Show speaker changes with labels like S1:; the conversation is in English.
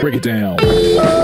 S1: Break it down.